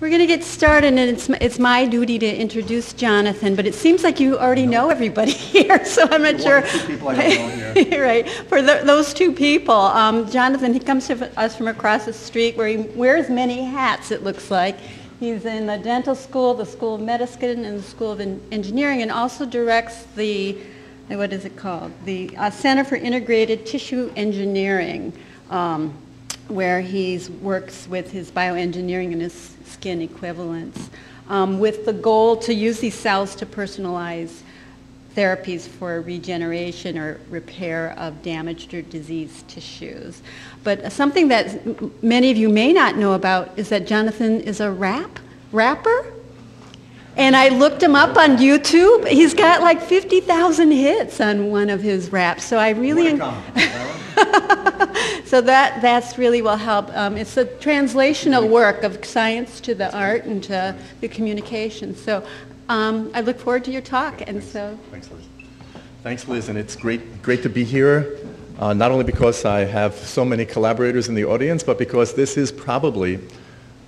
We're going to get started, and it's, it's my duty to introduce Jonathan, but it seems like you already know everybody here, so I'm not sure. people I don't know here. right. For the, those two people, um, Jonathan, he comes to us from across the street where he wears many hats, it looks like. He's in the dental school, the School of Medicine, and the School of En- Engineering, and also directs the, what is it called? The uh, Center for Integrated Tissue Engineering. Um, where he works with his bioengineering and his skin equivalents um, with the goal to use these cells to personalize therapies for regeneration or repair of damaged or diseased tissues. But something that many of you may not know about is that Jonathan is a rap rapper. And I looked him up on YouTube. He's got like 50,000 hits on one of his raps. So I really so that that's really will help. Um, it's a translational work of science to the art and to the communication. So um, I look forward to your talk. And so Thanks, Liz. Thanks, Liz, and it's great, great to be here, uh, not only because I have so many collaborators in the audience, but because this is probably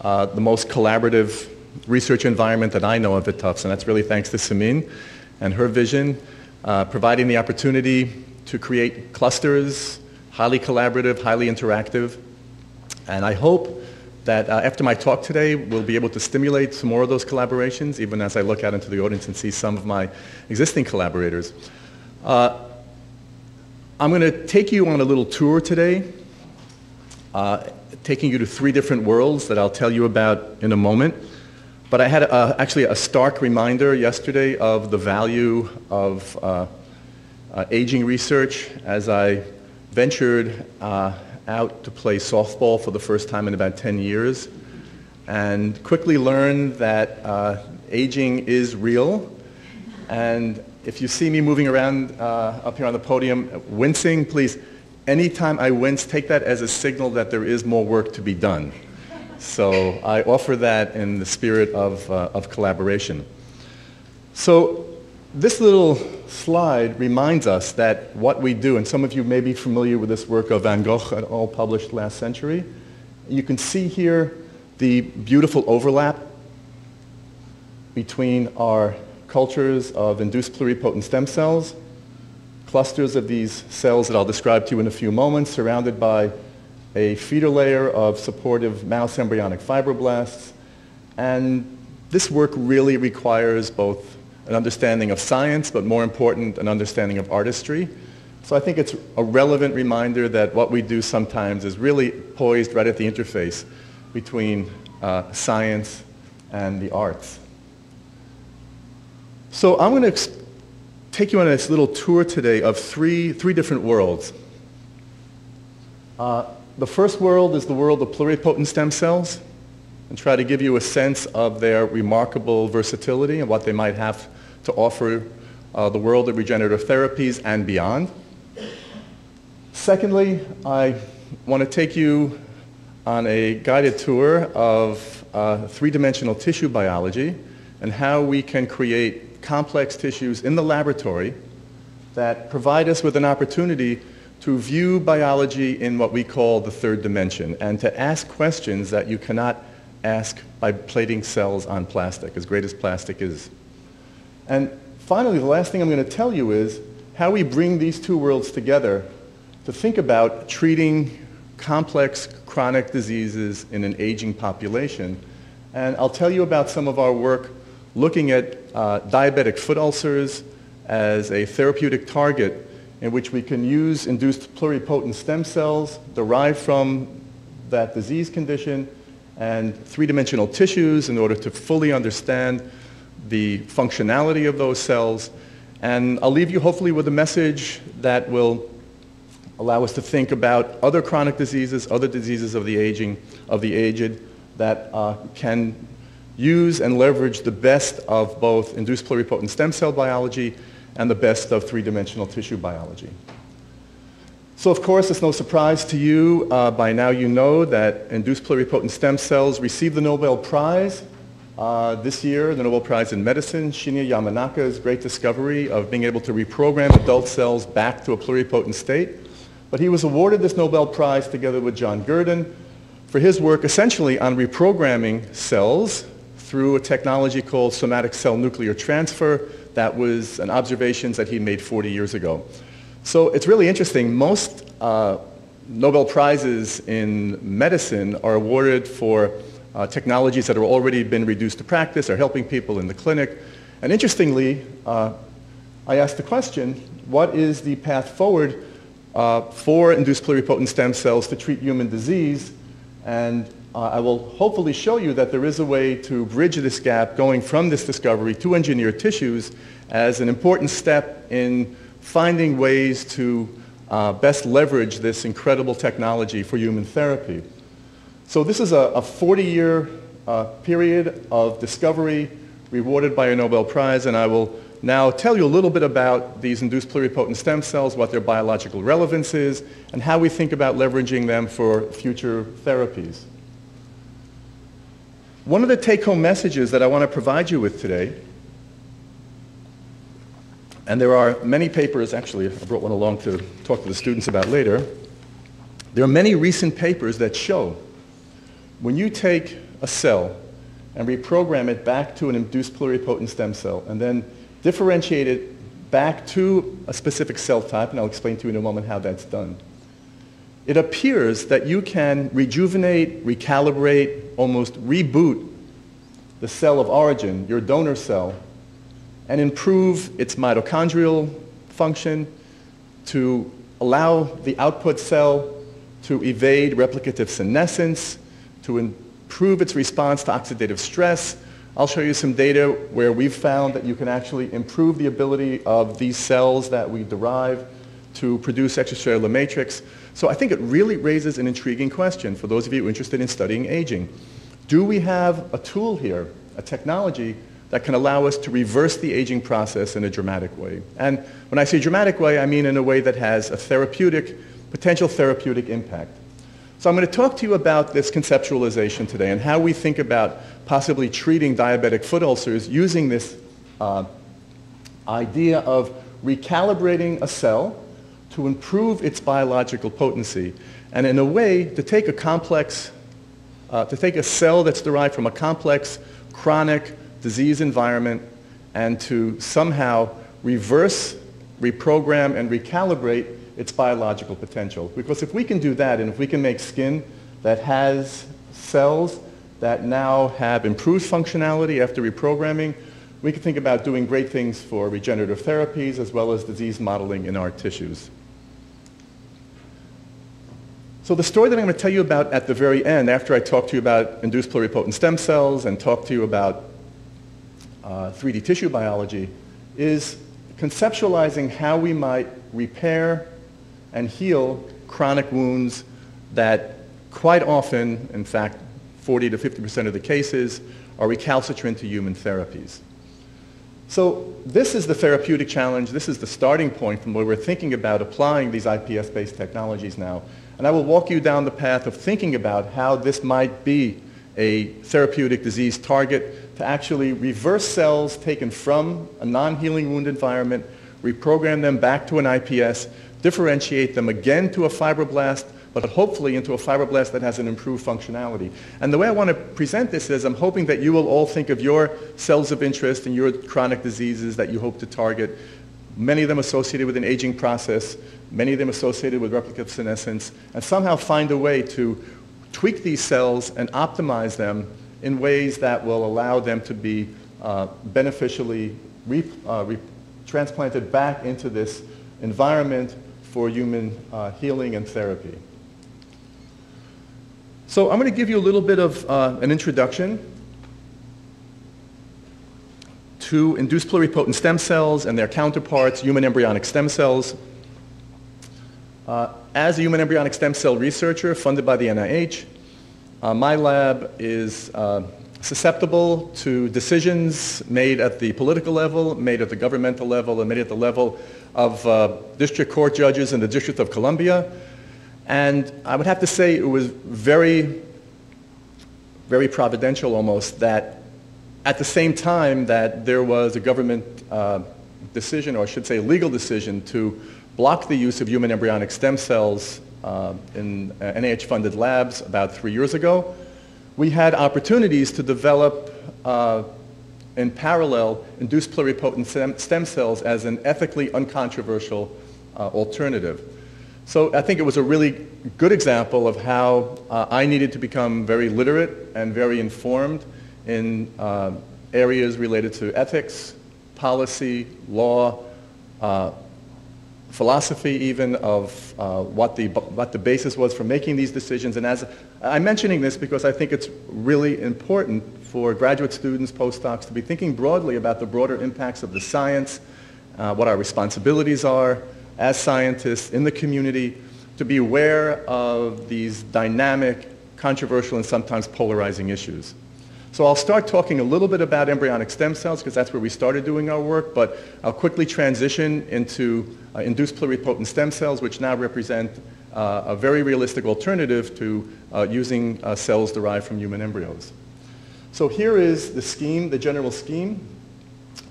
uh, the most collaborative research environment that I know of at Tufts, and that's really thanks to Simin and her vision, uh, providing the opportunity to create clusters, highly collaborative, highly interactive, and I hope that uh, after my talk today, we'll be able to stimulate some more of those collaborations, even as I look out into the audience and see some of my existing collaborators. Uh, I'm going to take you on a little tour today, uh, taking you to three different worlds that I'll tell you about in a moment. But I had a, actually a stark reminder yesterday of the value of uh, uh, aging research as I ventured uh, out to play softball for the first time in about 10 years and quickly learned that uh, aging is real. And if you see me moving around uh, up here on the podium, wincing, please, anytime I wince, take that as a signal that there is more work to be done. So I offer that in the spirit of, uh, of collaboration. So this little slide reminds us that what we do, and some of you may be familiar with this work of Van Gogh, et al. published last century. You can see here the beautiful overlap between our cultures of induced pluripotent stem cells, clusters of these cells that I'll describe to you in a few moments, surrounded by a feeder layer of supportive mouse embryonic fibroblasts. And this work really requires both an understanding of science, but more important, an understanding of artistry. So I think it's a relevant reminder that what we do sometimes is really poised right at the interface between uh, science and the arts. So I'm going to take you on this little tour today of three, three different worlds. Uh, the first world is the world of pluripotent stem cells and try to give you a sense of their remarkable versatility and what they might have to offer uh, the world of regenerative therapies and beyond. Secondly, I want to take you on a guided tour of uh, three-dimensional tissue biology and how we can create complex tissues in the laboratory that provide us with an opportunity to view biology in what we call the third dimension and to ask questions that you cannot ask by plating cells on plastic, as great as plastic is. And finally, the last thing I'm going to tell you is how we bring these two worlds together to think about treating complex chronic diseases in an aging population. And I'll tell you about some of our work looking at uh, diabetic foot ulcers as a therapeutic target in which we can use induced pluripotent stem cells derived from that disease condition and three-dimensional tissues in order to fully understand the functionality of those cells. And I'll leave you hopefully with a message that will allow us to think about other chronic diseases, other diseases of the aging, of the aged, that uh, can use and leverage the best of both induced pluripotent stem cell biology and the best of three-dimensional tissue biology. So of course, it's no surprise to you, uh, by now you know that induced pluripotent stem cells received the Nobel Prize uh, this year, the Nobel Prize in Medicine, Shinya Yamanaka's great discovery of being able to reprogram adult cells back to a pluripotent state. But he was awarded this Nobel Prize together with John Gurdon for his work essentially on reprogramming cells through a technology called somatic cell nuclear transfer that was an observations that he made 40 years ago. So it's really interesting. Most uh, Nobel Prizes in medicine are awarded for uh, technologies that have already been reduced to practice, are helping people in the clinic. And interestingly, uh, I asked the question, what is the path forward uh, for induced pluripotent stem cells to treat human disease? And uh, I will hopefully show you that there is a way to bridge this gap going from this discovery to engineered tissues as an important step in finding ways to uh, best leverage this incredible technology for human therapy. So this is a 40-year uh, period of discovery rewarded by a Nobel Prize, and I will now tell you a little bit about these induced pluripotent stem cells, what their biological relevance is, and how we think about leveraging them for future therapies. One of the take-home messages that I want to provide you with today and there are many papers, actually, I brought one along to talk to the students about later. There are many recent papers that show when you take a cell and reprogram it back to an induced pluripotent stem cell and then differentiate it back to a specific cell type, and I'll explain to you in a moment how that's done, it appears that you can rejuvenate, recalibrate, almost reboot the cell of origin, your donor cell, and improve its mitochondrial function to allow the output cell to evade replicative senescence, to improve its response to oxidative stress. I'll show you some data where we've found that you can actually improve the ability of these cells that we derive to produce extracellular matrix. So I think it really raises an intriguing question for those of you interested in studying aging. Do we have a tool here, a technology that can allow us to reverse the aging process in a dramatic way. And when I say dramatic way, I mean in a way that has a therapeutic, potential therapeutic impact. So I'm going to talk to you about this conceptualization today and how we think about possibly treating diabetic foot ulcers using this uh, idea of recalibrating a cell to improve its biological potency and in a way to take a complex, uh, to take a cell that's derived from a complex, chronic, disease environment and to somehow reverse, reprogram, and recalibrate its biological potential. Because if we can do that, and if we can make skin that has cells that now have improved functionality after reprogramming, we can think about doing great things for regenerative therapies as well as disease modeling in our tissues. So the story that I'm going to tell you about at the very end, after I talk to you about induced pluripotent stem cells and talk to you about uh, 3D tissue biology is conceptualizing how we might repair and heal chronic wounds that quite often, in fact, 40 to 50% of the cases, are recalcitrant to human therapies. So this is the therapeutic challenge. This is the starting point from where we're thinking about applying these IPS-based technologies now. And I will walk you down the path of thinking about how this might be a therapeutic disease target to actually reverse cells taken from a non-healing wound environment, reprogram them back to an IPS, differentiate them again to a fibroblast, but hopefully into a fibroblast that has an improved functionality. And the way I want to present this is I'm hoping that you will all think of your cells of interest and your chronic diseases that you hope to target, many of them associated with an aging process, many of them associated with replicative senescence, and somehow find a way to tweak these cells and optimize them in ways that will allow them to be uh, beneficially re, uh, re transplanted back into this environment for human uh, healing and therapy. So I'm going to give you a little bit of uh, an introduction to induced pluripotent stem cells and their counterparts, human embryonic stem cells. Uh, as a human embryonic stem cell researcher funded by the NIH, uh, my lab is uh, susceptible to decisions made at the political level, made at the governmental level, and made at the level of uh, district court judges in the District of Columbia. And I would have to say it was very, very providential almost that at the same time that there was a government uh, decision, or I should say legal decision, to block the use of human embryonic stem cells uh, in uh, NIH-funded labs about three years ago, we had opportunities to develop uh, in parallel induced pluripotent stem, cells as an ethically uncontroversial uh, alternative. So I think it was a really good example of how uh, I needed to become very literate and very informed in uh, areas related to ethics, policy, law, uh, philosophy even of uh, what, the, what the basis was for making these decisions. And as I'm mentioning this because I think it's really important for graduate students, postdocs, to be thinking broadly about the broader impacts of the science, uh, what our responsibilities are as scientists in the community, to be aware of these dynamic, controversial, and sometimes polarizing issues. So I'll start talking a little bit about embryonic stem cells because that's where we started doing our work, but I'll quickly transition into uh, induced pluripotent stem cells, which now represent uh, a very realistic alternative to uh, using uh, cells derived from human embryos. So here is the scheme, the general scheme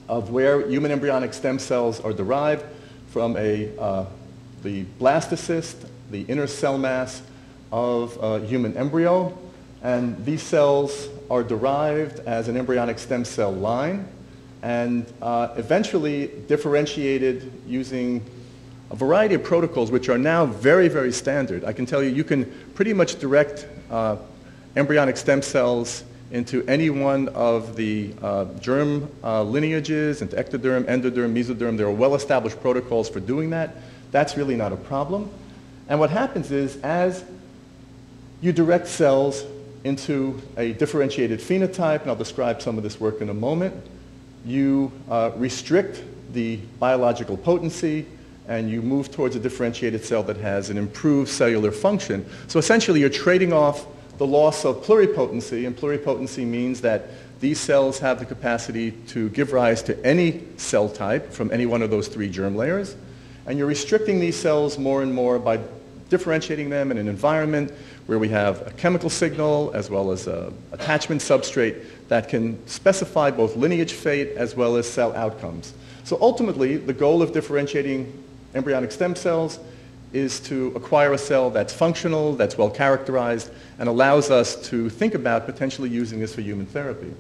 of where human embryonic stem cells are derived from a, uh, the blastocyst, the inner cell mass of a human embryo. And these cells are derived as an embryonic stem cell line and uh, eventually differentiated using a variety of protocols which are now very, very standard. I can tell you, you can pretty much direct uh, embryonic stem cells into any one of the uh, germ uh, lineages, into ectoderm, endoderm, mesoderm. There are well-established protocols for doing that. That's really not a problem. And what happens is, as you direct cells into a differentiated phenotype, and I'll describe some of this work in a moment. You uh, restrict the biological potency, and you move towards a differentiated cell that has an improved cellular function. So essentially, you're trading off the loss of pluripotency, and pluripotency means that these cells have the capacity to give rise to any cell type from any one of those three germ layers, and you're restricting these cells more and more by differentiating them in an environment where we have a chemical signal as well as an attachment substrate that can specify both lineage fate as well as cell outcomes. So ultimately, the goal of differentiating embryonic stem cells is to acquire a cell that's functional, that's well characterized, and allows us to think about potentially using this for human therapy.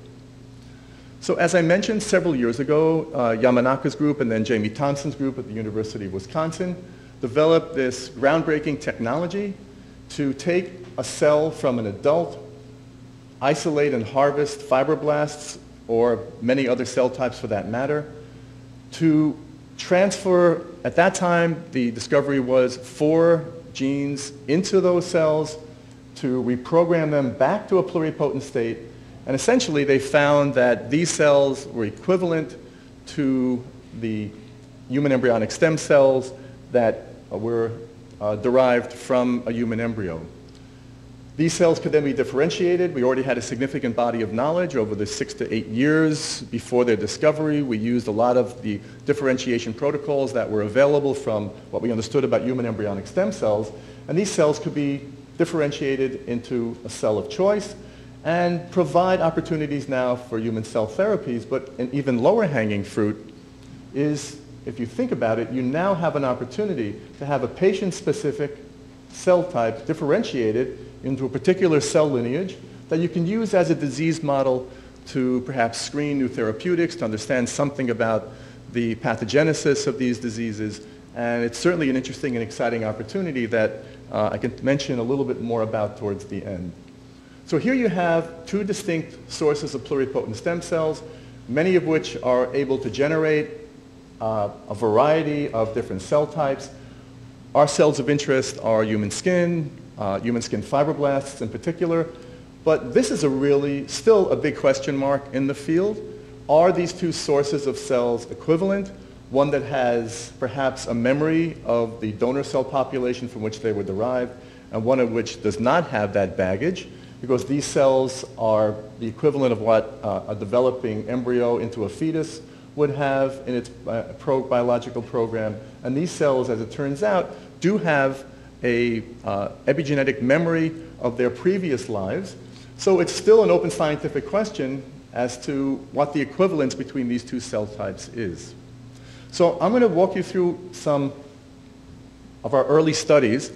So as I mentioned several years ago, uh, Yamanaka's group and then Jamie Thomson's group at the University of Wisconsin developed this groundbreaking technology to take a cell from an adult, isolate and harvest fibroblasts or many other cell types for that matter, to transfer, at that time the discovery was four genes into those cells to reprogram them back to a pluripotent state. And essentially they found that these cells were equivalent to the human embryonic stem cells that were uh, derived from a human embryo. These cells could then be differentiated. We already had a significant body of knowledge over the six to eight years before their discovery. We used a lot of the differentiation protocols that were available from what we understood about human embryonic stem cells. And these cells could be differentiated into a cell of choice and provide opportunities now for human cell therapies. But an even lower hanging fruit is if you think about it, you now have an opportunity to have a patient-specific cell type differentiated into a particular cell lineage that you can use as a disease model to perhaps screen new therapeutics, to understand something about the pathogenesis of these diseases. And it's certainly an interesting and exciting opportunity that uh, I can mention a little bit more about towards the end. So here you have two distinct sources of pluripotent stem cells, many of which are able to generate uh, a variety of different cell types. Our cells of interest are human skin, uh, human skin fibroblasts in particular, but this is a really still a big question mark in the field. Are these two sources of cells equivalent? One that has perhaps a memory of the donor cell population from which they were derived, and one of which does not have that baggage, because these cells are the equivalent of what uh, a developing embryo into a fetus would have in its uh, pro biological program. And these cells, as it turns out, do have a uh, epigenetic memory of their previous lives. So it's still an open scientific question as to what the equivalence between these two cell types is. So I'm going to walk you through some of our early studies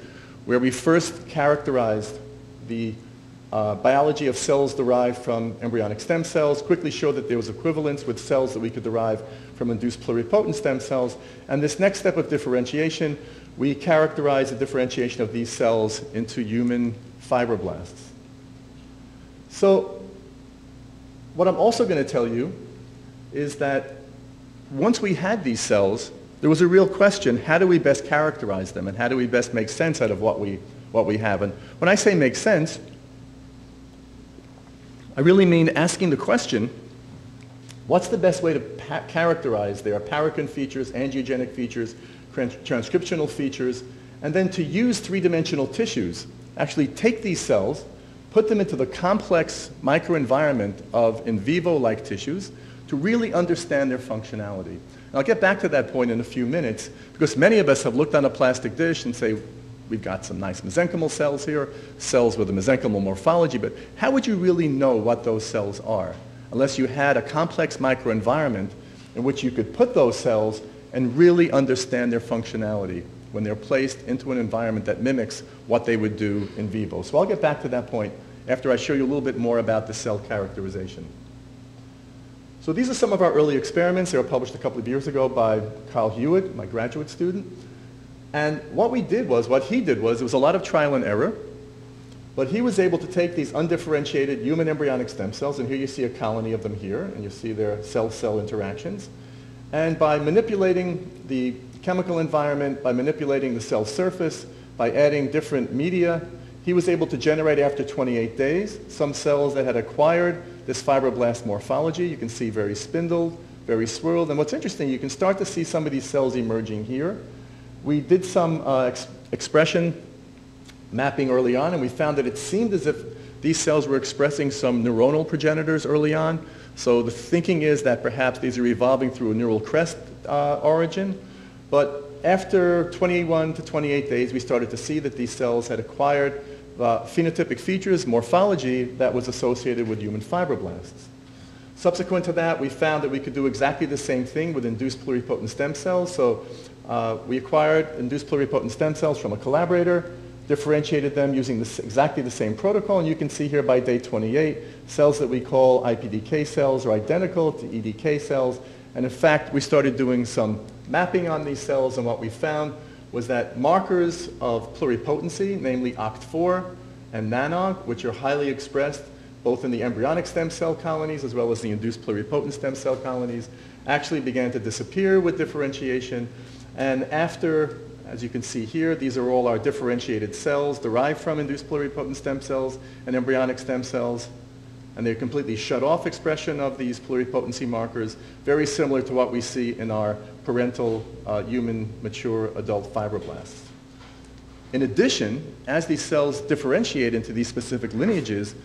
where we first characterized the uh, biology of cells derived from embryonic stem cells, quickly showed that there was equivalence with cells that we could derive from induced pluripotent stem cells. And this next step of differentiation, we characterized the differentiation of these cells into human fibroblasts. So what I'm also going to tell you is that once we had these cells, there was a real question, how do we best characterize them and how do we best make sense out of what we, what we have? And when I say make sense, I really mean asking the question, what's the best way to characterize their paracrine features, angiogenic features, transcriptional features, and then to use three-dimensional tissues, actually take these cells, put them into the complex microenvironment of in vivo-like tissues to really understand their functionality. And I'll get back to that point in a few minutes because many of us have looked on a plastic dish and say, we've got some nice mesenchymal cells here, cells with a mesenchymal morphology, but how would you really know what those cells are unless you had a complex microenvironment in which you could put those cells and really understand their functionality when they're placed into an environment that mimics what they would do in vivo. So I'll get back to that point after I show you a little bit more about the cell characterization. So these are some of our early experiments. They were published a couple of years ago by Kyle Hewitt, my graduate student. And what we did was, what he did was, it was a lot of trial and error, but he was able to take these undifferentiated human embryonic stem cells, and here you see a colony of them here, and you see their cell-cell interactions. And by manipulating the chemical environment, by manipulating the cell surface, by adding different media, he was able to generate after 28 days some cells that had acquired this fibroblast morphology. You can see very spindled, very swirled. And what's interesting, you can start to see some of these cells emerging here. We did some uh, ex expression mapping early on, and we found that it seemed as if these cells were expressing some neuronal progenitors early on. So the thinking is that perhaps these are evolving through a neural crest uh, origin. But after 21 to 28 days, we started to see that these cells had acquired uh, phenotypic features, morphology that was associated with human fibroblasts. Subsequent to that, we found that we could do exactly the same thing with induced pluripotent stem cells. So uh, we acquired induced pluripotent stem cells from a collaborator, differentiated them using this, exactly the same protocol, and you can see here by day 28, cells that we call IPDK cells are identical to EDK cells, and in fact, we started doing some mapping on these cells, and what we found was that markers of pluripotency, namely OCT4 and NANOG, which are highly expressed both in the embryonic stem cell colonies as well as the induced pluripotent stem cell colonies, actually began to disappear with differentiation. And after, as you can see here, these are all our differentiated cells derived from induced pluripotent stem cells and embryonic stem cells and they completely shut off expression of these pluripotency markers, very similar to what we see in our parental uh, human mature adult fibroblasts. In addition, as these cells differentiate into these specific lineages,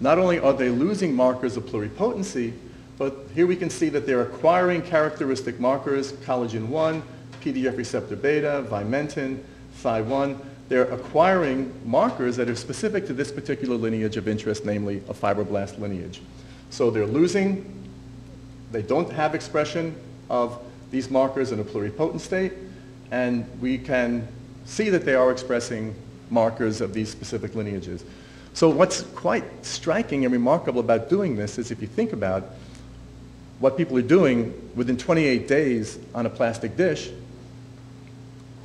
not only are they losing markers of pluripotency, but here we can see that they're acquiring characteristic markers, collagen 1, PDF receptor beta, vimentin, Thy1, they're acquiring markers that are specific to this particular lineage of interest, namely a fibroblast lineage. So they're losing, they don't have expression of these markers in a pluripotent state, and we can see that they are expressing markers of these specific lineages. So what's quite striking and remarkable about doing this is if you think about what people are doing within 28 days on a plastic dish,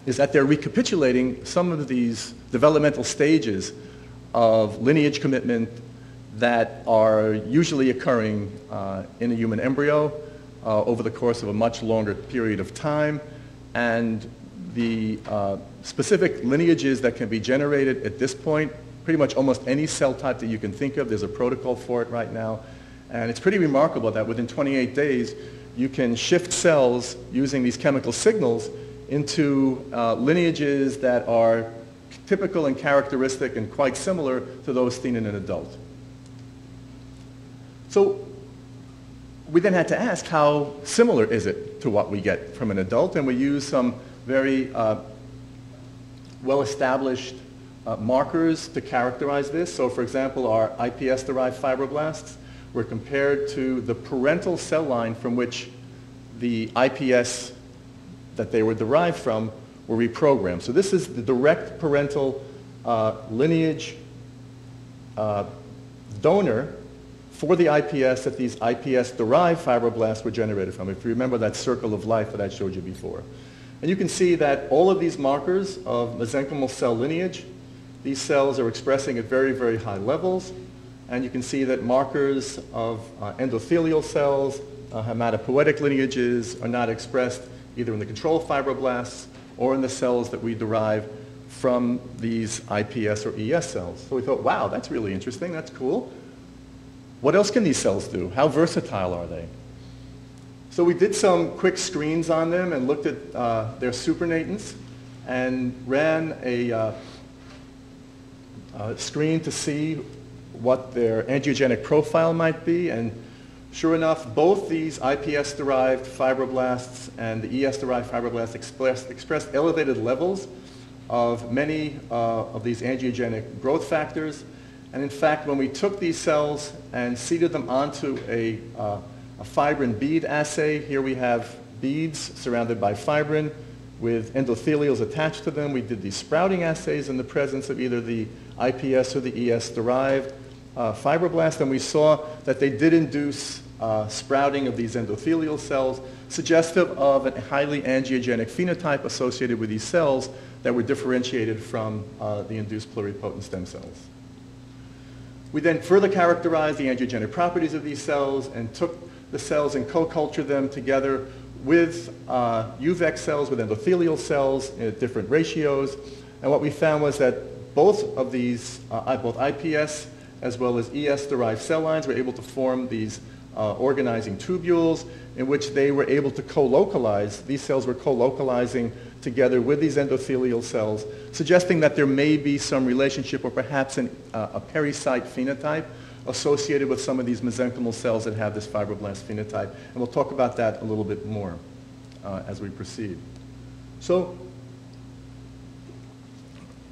is that they're recapitulating some of these developmental stages of lineage commitment that are usually occurring uh, in a human embryo uh, over the course of a much longer period of time. And the uh, specific lineages that can be generated at this point, pretty much almost any cell type that you can think of, there's a protocol for it right now. And it's pretty remarkable that within 28 days, you can shift cells using these chemical signals into uh, lineages that are typical and characteristic and quite similar to those seen in an adult. So we then had to ask how similar is it to what we get from an adult, and we used some very uh, well-established uh, markers to characterize this. So for example, our IPS-derived fibroblasts were compared to the parental cell line from which the IPS that they were derived from were reprogrammed. So this is the direct parental uh, lineage uh, donor for the IPS that these IPS-derived fibroblasts were generated from. If you remember that circle of life that I showed you before. And you can see that all of these markers of mesenchymal cell lineage, these cells are expressing at very, very high levels. And you can see that markers of uh, endothelial cells, uh, hematopoietic lineages are not expressed either in the control fibroblasts or in the cells that we derive from these IPS or ES cells. So we thought, wow, that's really interesting. That's cool. What else can these cells do? How versatile are they? So we did some quick screens on them and looked at uh, their supernatants and ran a uh, uh, screen to see what their angiogenic profile might be. And sure enough, both these IPS-derived fibroblasts and the ES-derived fibroblasts expressed, elevated levels of many uh, of these angiogenic growth factors. And in fact, when we took these cells and seeded them onto a, uh, a fibrin bead assay, here we have beads surrounded by fibrin with endothelials attached to them. We did these sprouting assays in the presence of either the IPS or the ES derived uh, fibroblast, and we saw that they did induce uh, sprouting of these endothelial cells, suggestive of a highly angiogenic phenotype associated with these cells that were differentiated from uh, the induced pluripotent stem cells. We then further characterized the angiogenic properties of these cells and took the cells and co-cultured them together with uh, HUVEC cells, with endothelial cells at different ratios. And what we found was that both of these, uh, both IPS as well as ES-derived cell lines were able to form these uh, organizing tubules in which they were able to co-localize. These cells were co-localizing together with these endothelial cells, suggesting that there may be some relationship or perhaps an, uh, a pericyte phenotype associated with some of these mesenchymal cells that have this fibroblast phenotype. And we'll talk about that a little bit more uh, as we proceed. So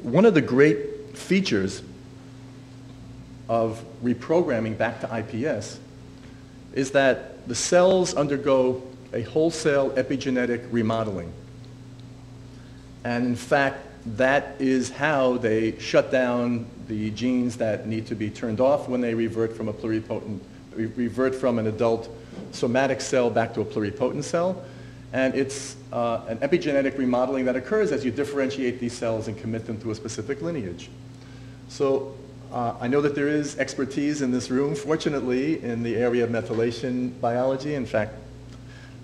one of the great features of reprogramming back to IPS is that the cells undergo a wholesale epigenetic remodeling. And in fact, that is how they shut down the genes that need to be turned off when they revert from a pluripotent, revert from an adult somatic cell back to a pluripotent cell. And it's uh, an epigenetic remodeling that occurs as you differentiate these cells and commit them to a specific lineage. So uh, I know that there is expertise in this room, fortunately, in the area of methylation biology. In fact,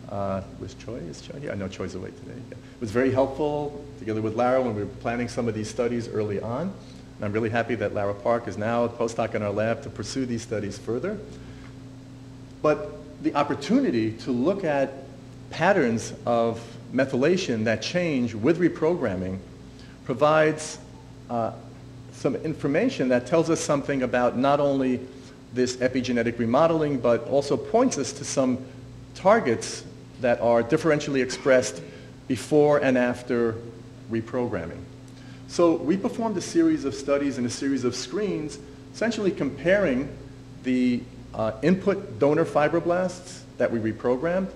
uh, was Choi? Is Choi? I know Choi's away today. Yeah. It was very helpful together with Lara when we were planning some of these studies early on. And I'm really happy that Lara Park is now a postdoc in our lab to pursue these studies further. But the opportunity to look at patterns of methylation that change with reprogramming provides uh, some information that tells us something about not only this epigenetic remodeling, but also points us to some targets that are differentially expressed before and after reprogramming. So we performed a series of studies and a series of screens essentially comparing the uh, input donor fibroblasts that we reprogrammed,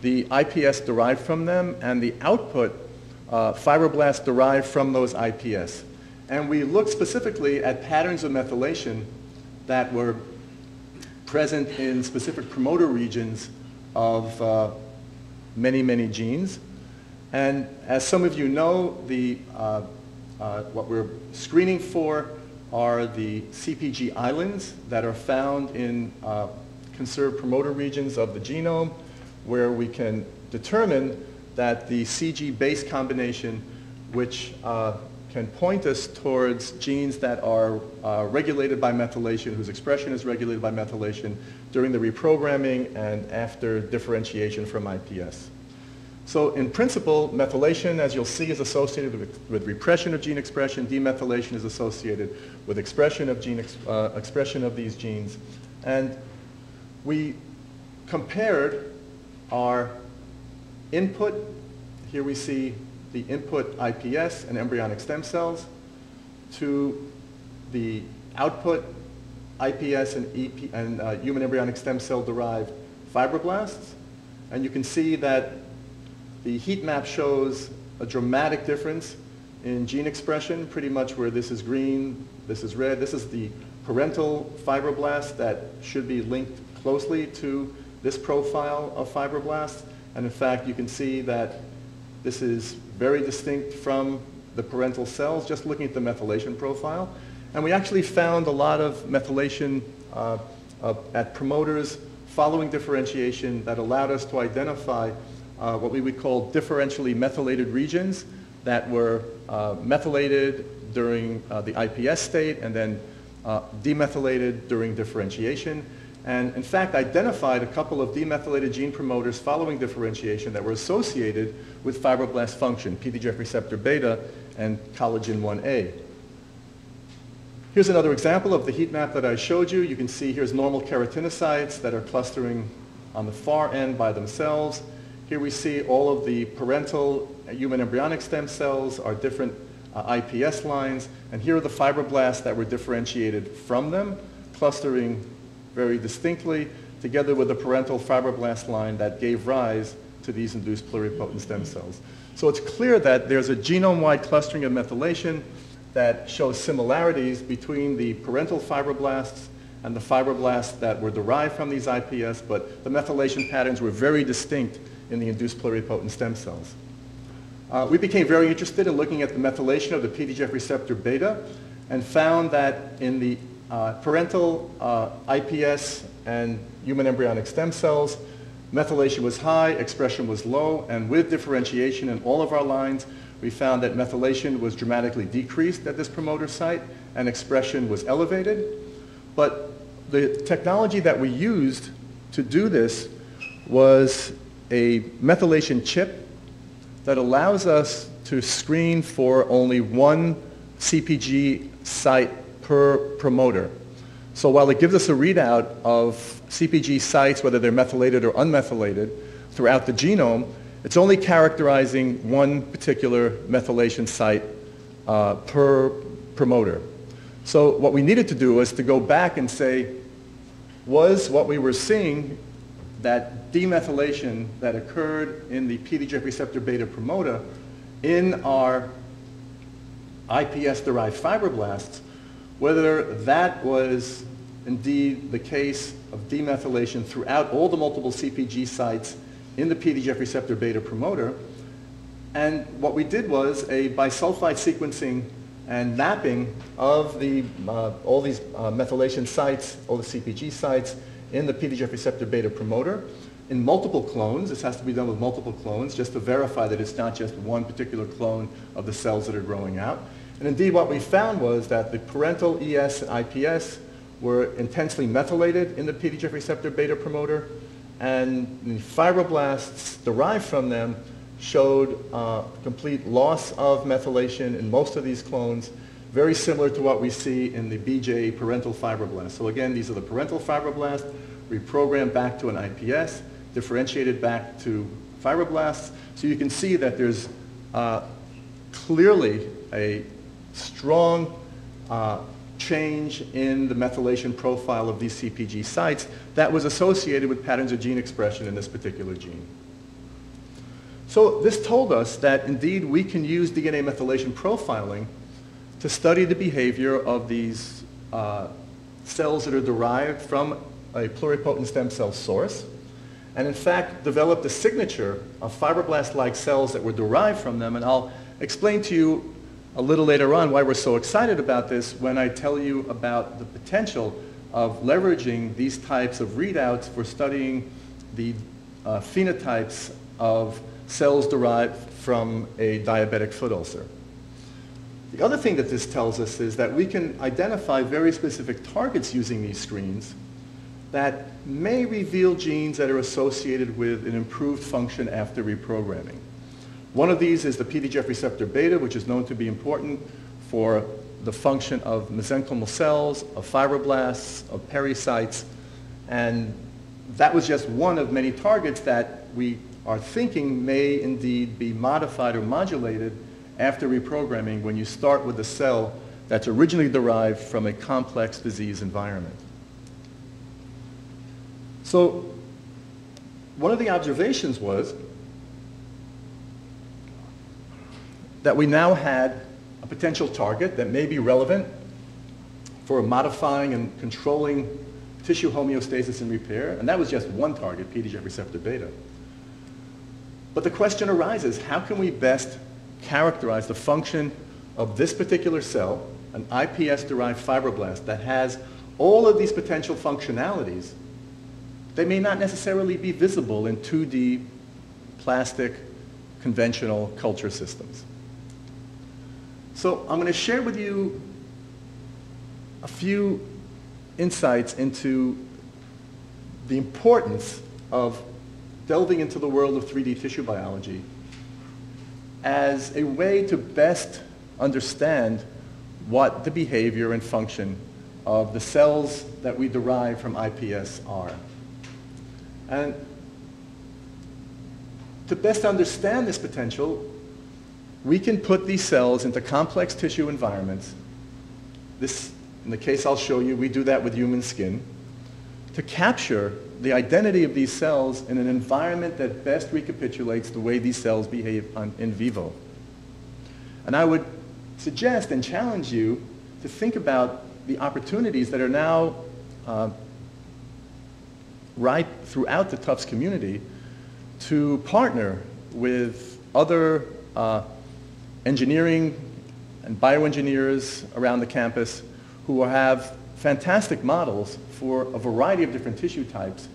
the IPS derived from them, and the output uh, fibroblasts derived from those IPS. And we looked specifically at patterns of methylation that were present in specific promoter regions of uh, many, many genes. And as some of you know, the, uh, uh, what we're screening for are the CPG islands that are found in uh, conserved promoter regions of the genome where we can determine that the CG base combination, which uh, can point us towards genes that are uh, regulated by methylation, whose expression is regulated by methylation during the reprogramming and after differentiation from IPS. So in principle, methylation, as you'll see, is associated with, with repression of gene expression. Demethylation is associated with expression of, gene ex uh, expression of these genes. And we compared our input, here we see the input IPS and embryonic stem cells to the output IPS and, EP, and uh, human embryonic stem cell derived fibroblasts. And you can see that the heat map shows a dramatic difference in gene expression, pretty much where this is green, this is red. This is the parental fibroblast that should be linked closely to this profile of fibroblasts. And in fact, you can see that this is very distinct from the parental cells, just looking at the methylation profile. And we actually found a lot of methylation uh, uh, at promoters following differentiation that allowed us to identify uh, what we would call differentially methylated regions that were uh, methylated during uh, the IPS state and then uh, demethylated during differentiation. And in fact, identified a couple of demethylated gene promoters following differentiation that were associated with fibroblast function, PDGF receptor beta and collagen 1A. Here's another example of the heat map that I showed you. You can see here's normal keratinocytes that are clustering on the far end by themselves. Here we see all of the parental human embryonic stem cells are different uh, IPS lines. And here are the fibroblasts that were differentiated from them, clustering very distinctly, together with the parental fibroblast line that gave rise to these induced pluripotent stem cells. So it's clear that there's a genome-wide clustering of methylation that shows similarities between the parental fibroblasts and the fibroblasts that were derived from these IPS, but the methylation patterns were very distinct in the induced pluripotent stem cells. Uh, we became very interested in looking at the methylation of the PDGF receptor beta and found that in the uh, parental uh, IPS and human embryonic stem cells, methylation was high, expression was low, and with differentiation in all of our lines, we found that methylation was dramatically decreased at this promoter site and expression was elevated. But the technology that we used to do this was a methylation chip that allows us to screen for only one CPG site per promoter. So while it gives us a readout of CPG sites, whether they're methylated or unmethylated, throughout the genome, it's only characterizing one particular methylation site uh, per promoter. So what we needed to do was to go back and say, was what we were seeing, that demethylation that occurred in the PDGF receptor beta promoter in our IPS-derived fibroblasts, whether that was indeed the case of demethylation throughout all the multiple CPG sites in the PDGF receptor beta promoter. And what we did was a bisulfite sequencing and mapping of the, uh, all these uh, methylation sites, all the CPG sites in the PDGF receptor beta promoter in multiple clones. This has to be done with multiple clones just to verify that it's not just one particular clone of the cells that are growing out. And indeed what we found was that the parental ES and IPS were intensely methylated in the PDGF receptor beta promoter and the fibroblasts derived from them showed uh, complete loss of methylation in most of these clones, very similar to what we see in the BJ parental fibroblast. So again, these are the parental fibroblasts, reprogrammed back to an IPS, differentiated back to fibroblasts. So you can see that there's uh, clearly a strong uh, change in the methylation profile of these CPG sites that was associated with patterns of gene expression in this particular gene. So this told us that indeed we can use DNA methylation profiling to study the behavior of these uh, cells that are derived from a pluripotent stem cell source and in fact developed a signature of fibroblast-like cells that were derived from them and I'll explain to you a little later on why we're so excited about this when I tell you about the potential of leveraging these types of readouts for studying the uh, phenotypes of cells derived from a diabetic foot ulcer. The other thing that this tells us is that we can identify very specific targets using these screens that may reveal genes that are associated with an improved function after reprogramming. One of these is the PDGF receptor beta, which is known to be important for the function of mesenchymal cells, of fibroblasts, of pericytes, and that was just one of many targets that we are thinking may indeed be modified or modulated after reprogramming when you start with a cell that's originally derived from a complex disease environment. So one of the observations was that we now had a potential target that may be relevant for modifying and controlling tissue homeostasis and repair, and that was just one target, PDGF receptor beta. But the question arises, how can we best characterize the function of this particular cell, an iPS-derived fibroblast that has all of these potential functionalities they may not necessarily be visible in 2D plastic conventional culture systems. So I'm going to share with you a few insights into the importance of delving into the world of 3D tissue biology as a way to best understand what the behavior and function of the cells that we derive from IPS are. And to best understand this potential, we can put these cells into complex tissue environments. This, in the case I'll show you, we do that with human skin, to capture the identity of these cells in an environment that best recapitulates the way these cells behave on, in vivo. And I would suggest and challenge you to think about the opportunities that are now uh, right throughout the Tufts community to partner with other uh, engineering and bioengineers around the campus who have fantastic models for a variety of different tissue types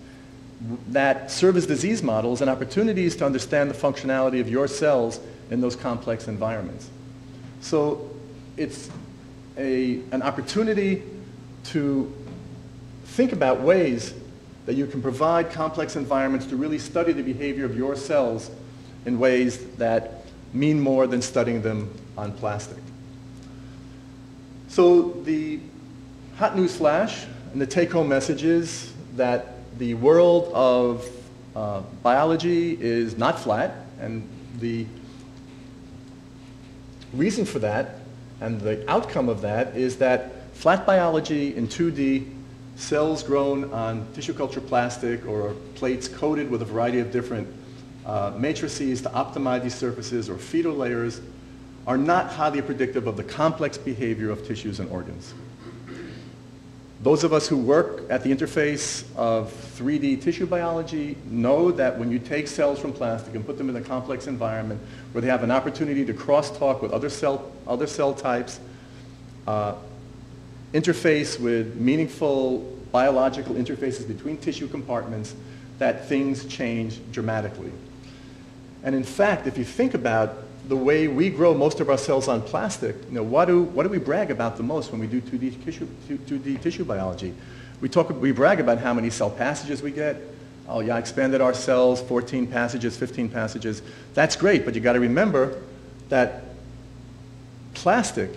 that serve as disease models and opportunities to understand the functionality of your cells in those complex environments. So it's a, an opportunity to think about ways that you can provide complex environments to really study the behavior of your cells in ways that mean more than studying them on plastic. So the hot news flash and the take-home message is that the world of uh, biology is not flat, and the reason for that and the outcome of that is that flat biology in 2D cells grown on tissue culture plastic or plates coated with a variety of different uh, matrices to optimize these surfaces or feeder layers are not highly predictive of the complex behavior of tissues and organs. Those of us who work at the interface of 3D tissue biology know that when you take cells from plastic and put them in a complex environment where they have an opportunity to crosstalk with other cell, other cell types, uh, interface with meaningful biological interfaces between tissue compartments, that things change dramatically. And in fact, if you think about the way we grow most of our cells on plastic, you know, what do, what do we brag about the most when we do 2D tissue, 2D tissue biology? We, talk, we brag about how many cell passages we get. Oh yeah, I expanded our cells, 14 passages, 15 passages. That's great, but you got to remember that plastic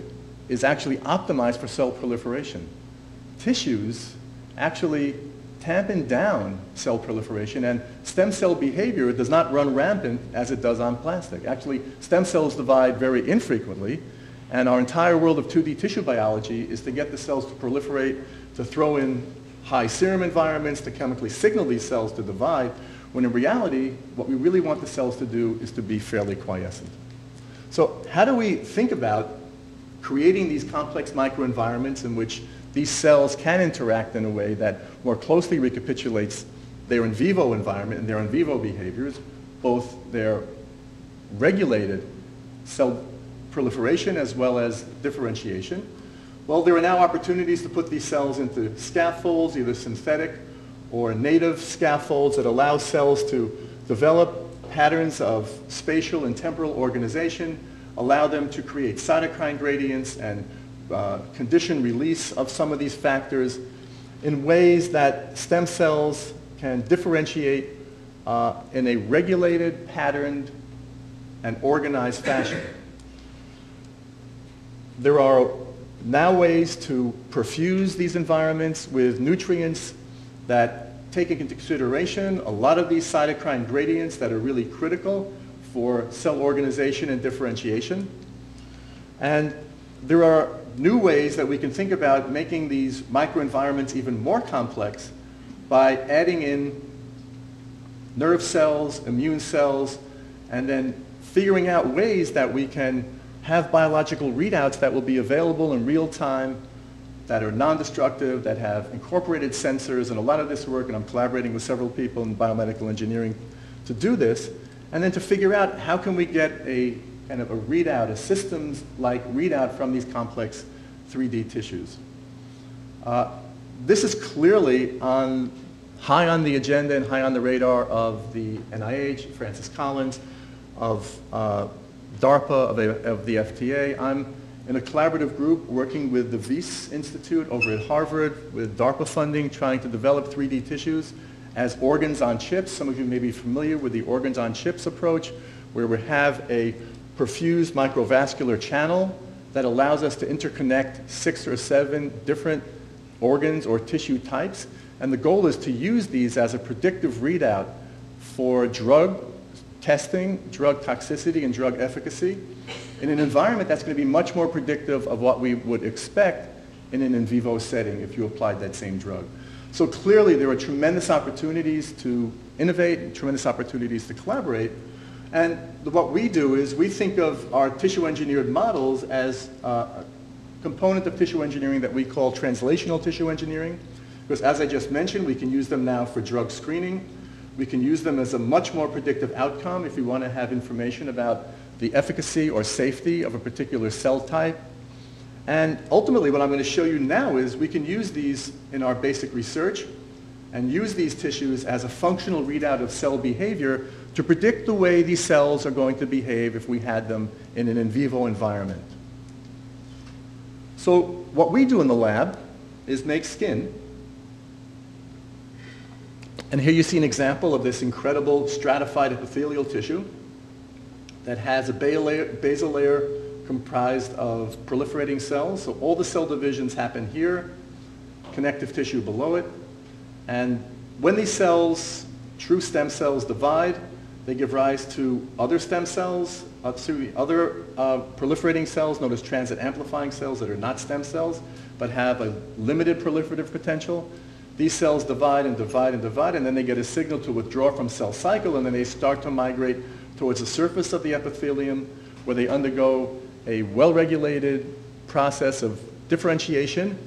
is actually optimized for cell proliferation. Tissues actually tamping down cell proliferation and stem cell behavior does not run rampant as it does on plastic. Actually, stem cells divide very infrequently and our entire world of 2D tissue biology is to get the cells to proliferate, to throw in high serum environments, to chemically signal these cells to divide, when in reality, what we really want the cells to do is to be fairly quiescent. So how do we think about creating these complex microenvironments in which these cells can interact in a way that more closely recapitulates their in vivo environment and their in vivo behaviors, both their regulated cell proliferation as well as differentiation. Well, there are now opportunities to put these cells into scaffolds, either synthetic or native scaffolds that allow cells to develop patterns of spatial and temporal organization allow them to create cytokine gradients and uh, condition release of some of these factors in ways that stem cells can differentiate uh, in a regulated, patterned, and organized fashion. There are now ways to perfuse these environments with nutrients that take into consideration a lot of these cytokine gradients that are really critical for cell organization and differentiation. And there are new ways that we can think about making these microenvironments even more complex by adding in nerve cells, immune cells, and then figuring out ways that we can have biological readouts that will be available in real time, that are non-destructive, that have incorporated sensors, and a lot of this work, and I'm collaborating with several people in biomedical engineering to do this, and then to figure out how can we get a kind of a readout, a systems-like readout from these complex 3D tissues. Uh, this is clearly on, high on the agenda and high on the radar of the NIH, Francis Collins, of uh, DARPA, of, a, of the FDA. I'm in a collaborative group working with the Wyss Institute over at Harvard with DARPA funding trying to develop 3D tissues as organs on chips. Some of you may be familiar with the organs on chips approach where we have a perfused microvascular channel that allows us to interconnect six or seven different organs or tissue types. And the goal is to use these as a predictive readout for drug testing, drug toxicity, and drug efficacy in an environment that's going to be much more predictive of what we would expect in an in vivo setting if you applied that same drug. So clearly there are tremendous opportunities to innovate, tremendous opportunities to collaborate, and what we do is we think of our tissue engineered models as uh, a component of tissue engineering that we call translational tissue engineering. Because as I just mentioned, we can use them now for drug screening. We can use them as a much more predictive outcome if we want to have information about the efficacy or safety of a particular cell type. And ultimately, what I'm going to show you now is we can use these in our basic research and use these tissues as a functional readout of cell behavior to predict the way these cells are going to behave if we had them in an in vivo environment. So what we do in the lab is make skin. And here you see an example of this incredible stratified epithelial tissue that has a basal layer, comprised of proliferating cells. So all the cell divisions happen here, connective tissue below it. And when these cells, true stem cells, divide, they give rise to other stem cells, uh, to other uh, proliferating cells known as transit amplifying cells that are not stem cells but have a limited proliferative potential. These cells divide and divide and divide and then they get a signal to withdraw from cell cycle and then they start to migrate towards the surface of the epithelium where they undergo a well-regulated process of differentiation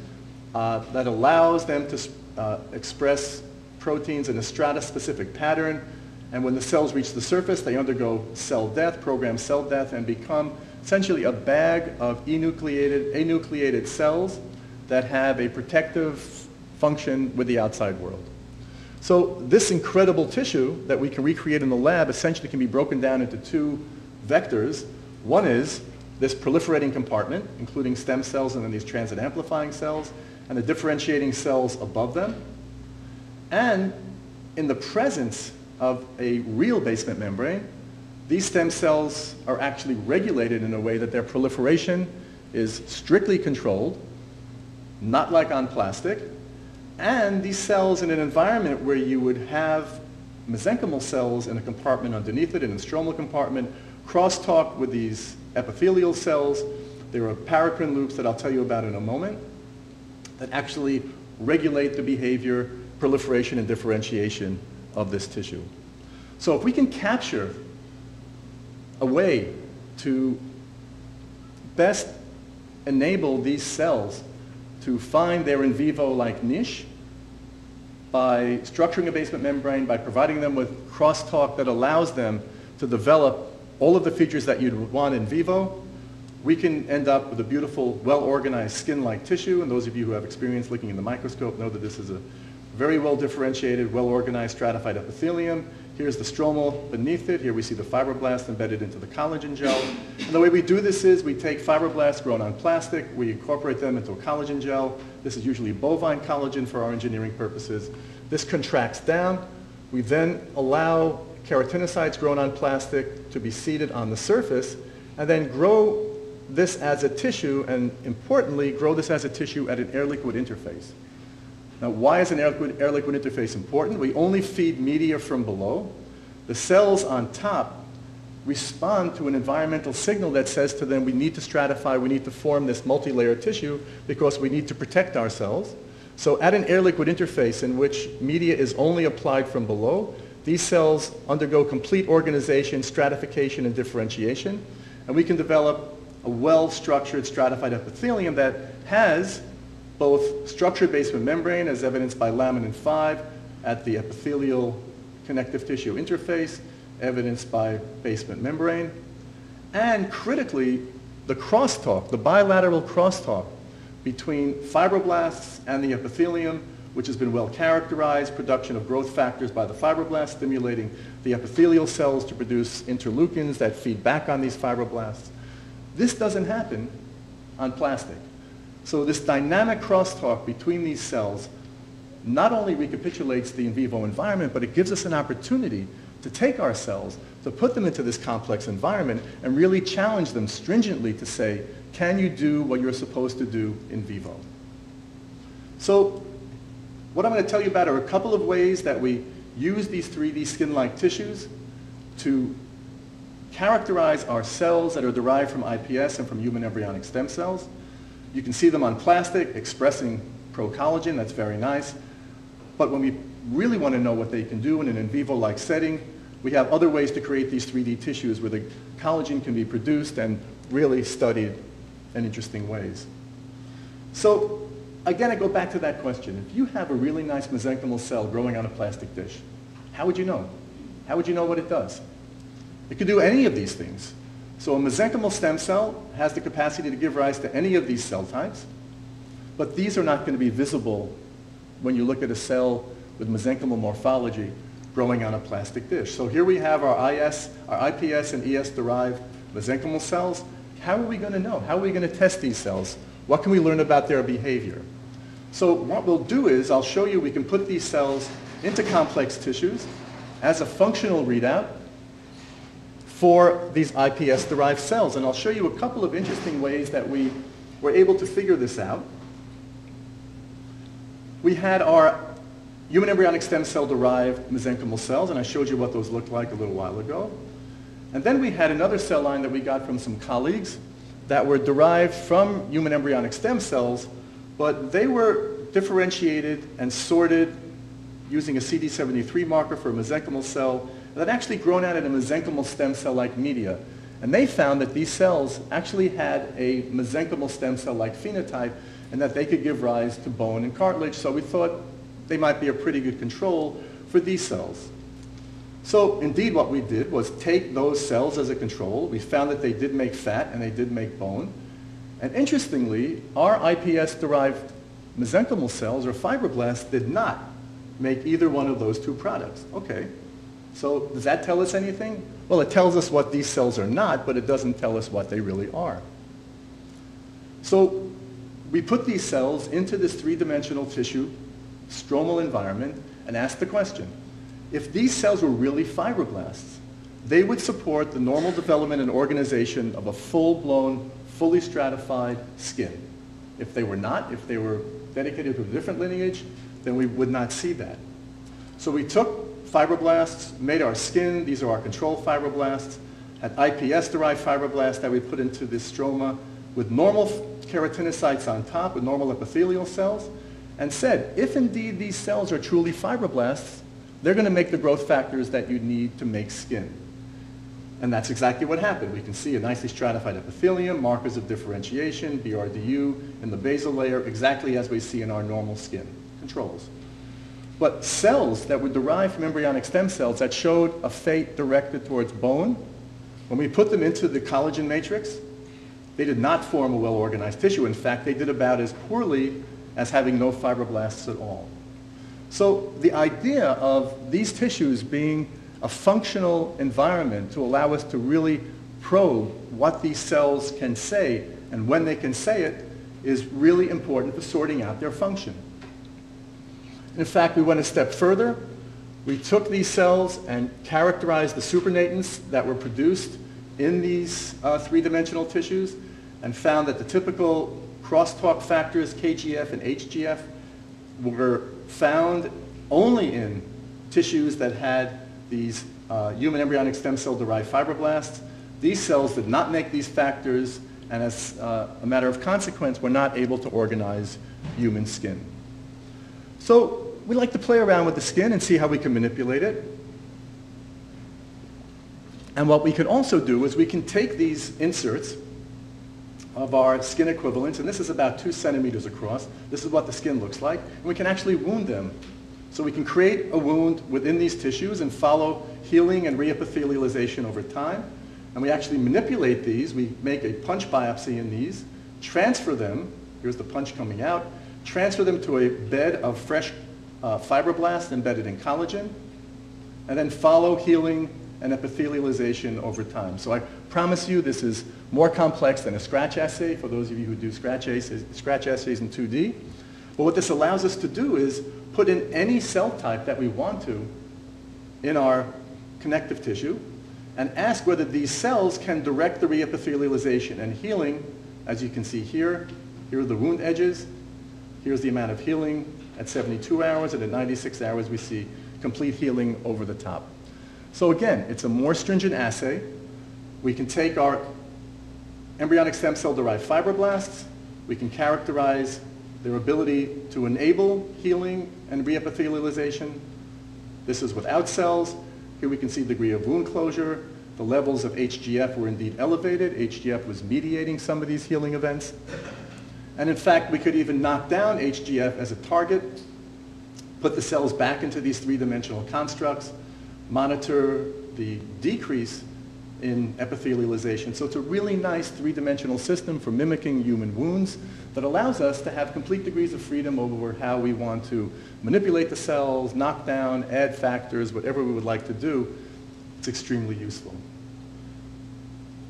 uh, that allows them to uh, express proteins in a strata-specific pattern and when the cells reach the surface, they undergo cell death, programmed cell death, and become essentially a bag of enucleated, enucleated cells that have a protective function with the outside world. So this incredible tissue that we can recreate in the lab essentially can be broken down into two vectors. One is this proliferating compartment, including stem cells and then these transit amplifying cells, and the differentiating cells above them. And in the presence of a real basement membrane, these stem cells are actually regulated in a way that their proliferation is strictly controlled, not like on plastic. And these cells in an environment where you would have mesenchymal cells in a compartment underneath it, in a stromal compartment, crosstalk with these epithelial cells. There are paracrine loops that I'll tell you about in a moment that actually regulate the behavior, proliferation, and differentiation of this tissue. So if we can capture a way to best enable these cells to find their in vivo-like niche by structuring a basement membrane, by providing them with crosstalk that allows them to develop all of the features that you'd want in vivo, we can end up with a beautiful, well-organized skin-like tissue. And those of you who have experience looking in the microscope know that this is a very well differentiated, well organized stratified epithelium. Here's the stromal beneath it. Here we see the fibroblast embedded into the collagen gel. And the way we do this is we take fibroblasts grown on plastic, we incorporate them into a collagen gel. This is usually bovine collagen for our engineering purposes. This contracts down. We then allow keratinocytes grown on plastic to be seated on the surface and then grow this as a tissue and importantly grow this as a tissue at an air-liquid interface. Now, why is an air-liquid air -liquid interface important? We only feed media from below. The cells on top respond to an environmental signal that says to them, we need to stratify, we need to form this multi-layer tissue because we need to protect ourselves. So at an air-liquid interface in which media is only applied from below, these cells undergo complete organization, stratification, and differentiation. And we can develop a well-structured stratified epithelium that has both structured basement membrane as evidenced by laminin 5 at the epithelial connective tissue interface, evidenced by basement membrane, and critically, the crosstalk, the bilateral crosstalk between fibroblasts and the epithelium, which has been well characterized, production of growth factors by the fibroblasts, stimulating the epithelial cells to produce interleukins that feed back on these fibroblasts. This doesn't happen on plastic. So this dynamic crosstalk between these cells not only recapitulates the in vivo environment, but it gives us an opportunity to take our cells, to put them into this complex environment, and really challenge them stringently to say, can you do what you're supposed to do in vivo? So what I'm going to tell you about are a couple of ways that we use these 3D skin-like tissues to characterize our cells that are derived from iPS and from human embryonic stem cells. You can see them on plastic expressing procollagen. That's very nice. But when we really want to know what they can do in an in vivo-like setting, we have other ways to create these 3D tissues where the collagen can be produced and really studied in interesting ways. So again, I go back to that question. If you have a really nice mesenchymal cell growing on a plastic dish, how would you know? How would you know what it does? It could do any of these things. So a mesenchymal stem cell has the capacity to give rise to any of these cell types, but these are not going to be visible when you look at a cell with mesenchymal morphology growing on a plastic dish. So here we have our IS, our IPS and ES derived mesenchymal cells. How are we going to know? How are we going to test these cells? What can we learn about their behavior? So what we'll do is I'll show you we can put these cells into complex tissues as a functional readout for these IPS-derived cells. And I'll show you a couple of interesting ways that we were able to figure this out. We had our human embryonic stem cell derived mesenchymal cells, and I showed you what those looked like a little while ago. And then we had another cell line that we got from some colleagues that were derived from human embryonic stem cells, but they were differentiated and sorted using a CD73 marker for a mesenchymal cell that actually grown out in a mesenchymal stem cell-like media. And they found that these cells actually had a mesenchymal stem cell-like phenotype and that they could give rise to bone and cartilage. So we thought they might be a pretty good control for these cells. So indeed what we did was take those cells as a control. We found that they did make fat and they did make bone. And interestingly, our IPS-derived mesenchymal cells or fibroblasts did not make either one of those two products. Okay, so does that tell us anything? Well, it tells us what these cells are not, but it doesn't tell us what they really are. So we put these cells into this three-dimensional tissue stromal environment and asked the question, if these cells were really fibroblasts, they would support the normal development and organization of a full-blown, fully stratified skin. If they were not, if they were dedicated to a different lineage, then we would not see that. So we took fibroblasts, made our skin, these are our control fibroblasts, had IPS-derived fibroblasts that we put into this stroma with normal keratinocytes on top, with normal epithelial cells, and said, if indeed these cells are truly fibroblasts, they're going to make the growth factors that you need to make skin. And that's exactly what happened. We can see a nicely stratified epithelium, markers of differentiation, BRDU in the basal layer, exactly as we see in our normal skin controls. But cells that were derived from embryonic stem cells that showed a fate directed towards bone, when we put them into the collagen matrix, they did not form a well-organized tissue. In fact, they did about as poorly as having no fibroblasts at all. So the idea of these tissues being a functional environment to allow us to really probe what these cells can say and when they can say it is really important for sorting out their function. In fact, we went a step further. We took these cells and characterized the supernatants that were produced in these uh, three-dimensional tissues and found that the typical crosstalk factors, KGF and HGF, were found only in tissues that had these uh, human embryonic stem cell derived fibroblasts. These cells did not make these factors and as uh, a matter of consequence were not able to organize human skin. So we like to play around with the skin and see how we can manipulate it. And what we can also do is we can take these inserts of our skin equivalents, and this is about two centimeters across. This is what the skin looks like. And we can actually wound them. So we can create a wound within these tissues and follow healing and reepithelialization over time. And we actually manipulate these. We make a punch biopsy in these, transfer them, here's the punch coming out, transfer them to a bed of fresh uh, fibroblasts embedded in collagen, and then follow healing and epithelialization over time. So I promise you this is more complex than a scratch assay for those of you who do scratch assays, scratch assays in 2D. But what this allows us to do is put in any cell type that we want to in our connective tissue and ask whether these cells can direct the reepithelialization and healing, as you can see here. Here are the wound edges. Here's the amount of healing at 72 hours, and at 96 hours we see complete healing over the top. So again, it's a more stringent assay. We can take our embryonic stem cell-derived fibroblasts. We can characterize their ability to enable healing and reepithelialization. This is without cells. Here we can see degree of wound closure. The levels of HGF were indeed elevated. HGF was mediating some of these healing events. And in fact, we could even knock down HGF as a target, put the cells back into these three-dimensional constructs, monitor the decrease in epithelialization. So it's a really nice three-dimensional system for mimicking human wounds that allows us to have complete degrees of freedom over how we want to manipulate the cells, knock down, add factors, whatever we would like to do. It's extremely useful.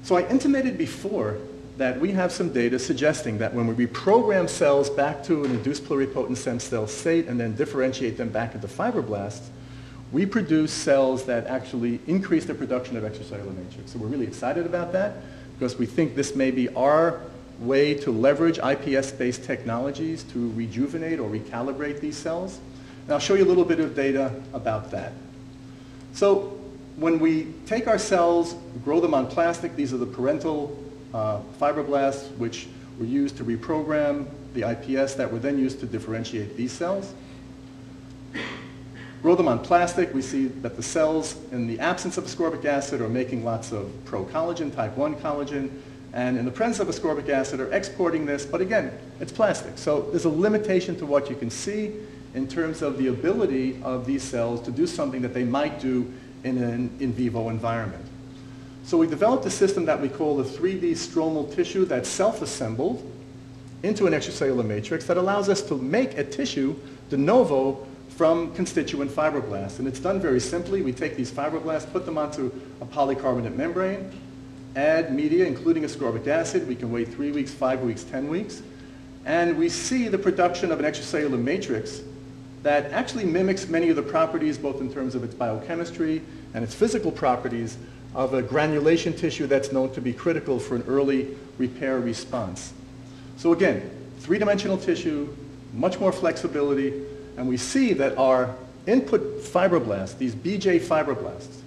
So I intimated before that we have some data suggesting that when we reprogram cells back to an induced pluripotent stem cell state and then differentiate them back into fibroblasts, we produce cells that actually increase the production of extracellular matrix. So we're really excited about that because we think this may be our way to leverage IPS-based technologies to rejuvenate or recalibrate these cells. And I'll show you a little bit of data about that. So when we take our cells, grow them on plastic, these are the parental uh, fibroblasts which were used to reprogram the IPS that were then used to differentiate these cells grow them on plastic, we see that the cells, in the absence of ascorbic acid, are making lots of pro-collagen, type 1 collagen, and in the presence of ascorbic acid are exporting this, but again, it's plastic. So there's a limitation to what you can see in terms of the ability of these cells to do something that they might do in an in vivo environment. So we developed a system that we call the 3D stromal tissue that's self-assembled into an extracellular matrix that allows us to make a tissue de novo from constituent fibroblasts. And it's done very simply. We take these fibroblasts, put them onto a polycarbonate membrane, add media, including ascorbic acid. We can wait three weeks, five weeks, 10 weeks. And we see the production of an extracellular matrix that actually mimics many of the properties, both in terms of its biochemistry and its physical properties, of a granulation tissue that's known to be critical for an early repair response. So again, three-dimensional tissue, much more flexibility, and we see that our input fibroblasts, these BJ fibroblasts,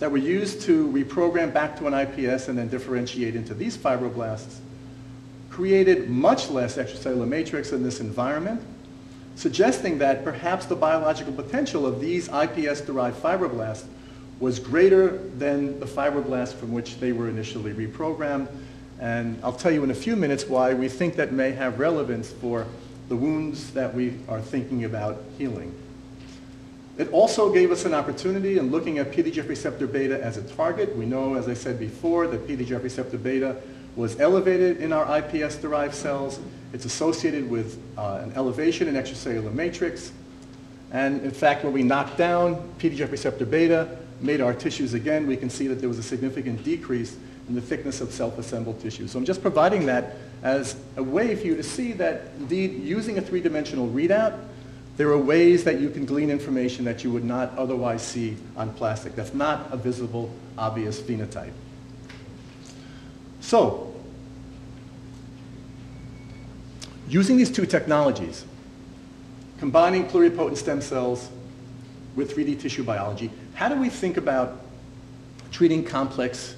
that were used to reprogram back to an IPS and then differentiate into these fibroblasts, created much less extracellular matrix in this environment, suggesting that perhaps the biological potential of these IPS-derived fibroblasts was greater than the fibroblasts from which they were initially reprogrammed. And I'll tell you in a few minutes why we think that may have relevance for the wounds that we are thinking about healing. It also gave us an opportunity in looking at PDGF receptor beta as a target. We know, as I said before, that PDGF receptor beta was elevated in our IPS-derived cells. It's associated with uh, an elevation in extracellular matrix. And in fact, when we knocked down PDGF receptor beta, made our tissues again, we can see that there was a significant decrease in the thickness of self-assembled tissue. So I'm just providing that as a way for you to see that indeed using a three-dimensional readout, there are ways that you can glean information that you would not otherwise see on plastic. That's not a visible, obvious phenotype. So, using these two technologies, combining pluripotent stem cells with 3D tissue biology, how do we think about treating complex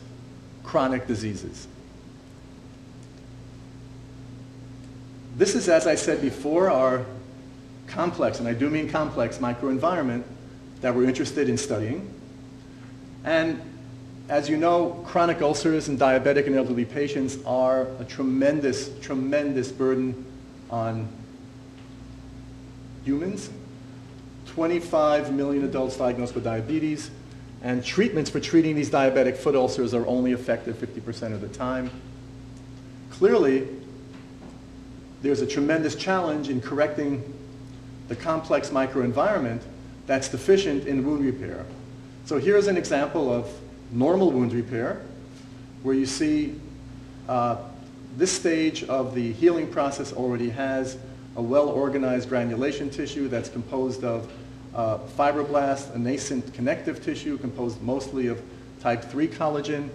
chronic diseases. This is, as I said before, our complex, and I do mean complex, microenvironment that we're interested in studying. And as you know, chronic ulcers in diabetic and elderly patients are a tremendous, tremendous burden on humans. 25 million adults diagnosed with diabetes, and treatments for treating these diabetic foot ulcers are only effective 50% of the time. Clearly, there's a tremendous challenge in correcting the complex microenvironment that's deficient in wound repair. So here's an example of normal wound repair, where you see uh, this stage of the healing process already has a well-organized granulation tissue that's composed of uh, fibroblast, a nascent connective tissue composed mostly of type 3 collagen,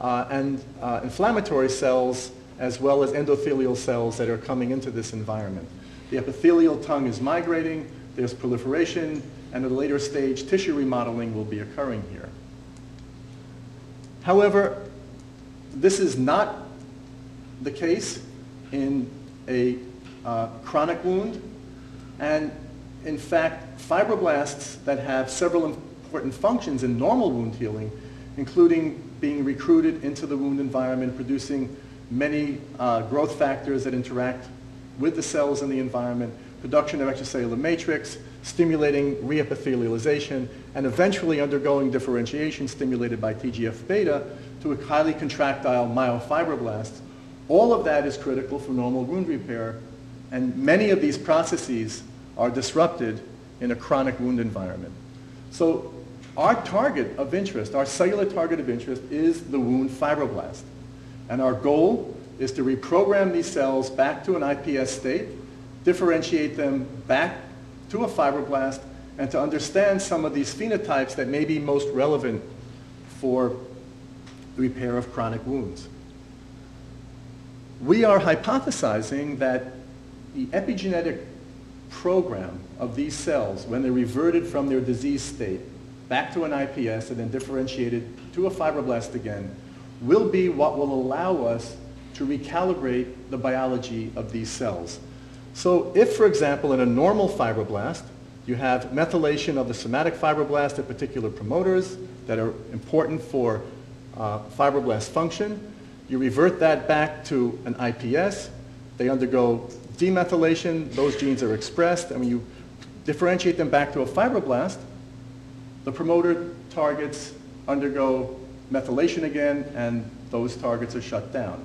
uh, and uh, inflammatory cells as well as endothelial cells that are coming into this environment. The epithelial tongue is migrating, there's proliferation, and at a later stage, tissue remodeling will be occurring here. However, this is not the case in a uh, chronic wound, and in fact, fibroblasts that have several important functions in normal wound healing, including being recruited into the wound environment, producing many uh, growth factors that interact with the cells in the environment, production of extracellular matrix, stimulating reepithelialization, and eventually undergoing differentiation stimulated by TGF-beta to a highly contractile myofibroblast. All of that is critical for normal wound repair, and many of these processes are disrupted in a chronic wound environment. So our target of interest, our cellular target of interest is the wound fibroblast. And our goal is to reprogram these cells back to an IPS state, differentiate them back to a fibroblast, and to understand some of these phenotypes that may be most relevant for the repair of chronic wounds. We are hypothesizing that the epigenetic program of these cells, when they're reverted from their disease state back to an IPS and then differentiated to a fibroblast again, will be what will allow us to recalibrate the biology of these cells. So if, for example, in a normal fibroblast, you have methylation of the somatic fibroblast at particular promoters that are important for uh, fibroblast function, you revert that back to an IPS, they undergo demethylation, those genes are expressed, and when you differentiate them back to a fibroblast, the promoter targets undergo methylation again, and those targets are shut down.